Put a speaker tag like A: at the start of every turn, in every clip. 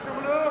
A: Tribunal!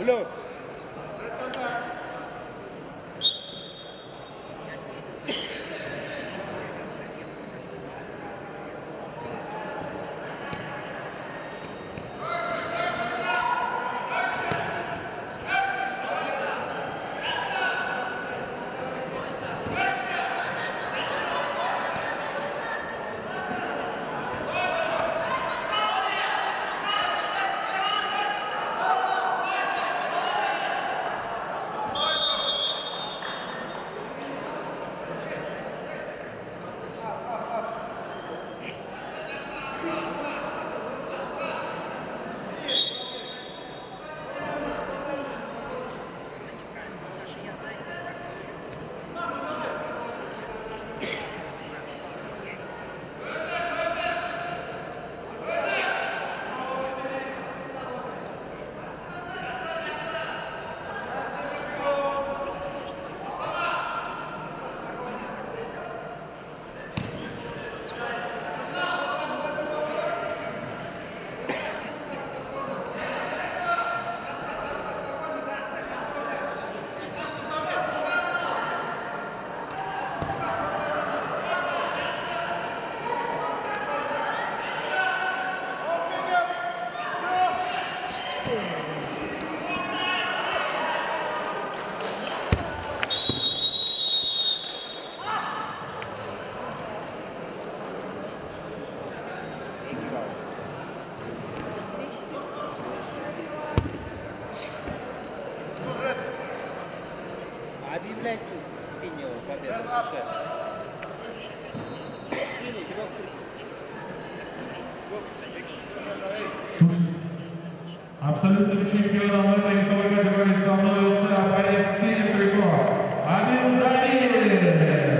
A: Look, Объявляйте синего победу в душе. Синий, игрок.
B: Абсолютным чемпионом этой весовой категории становится боец синих триков Амин Давид.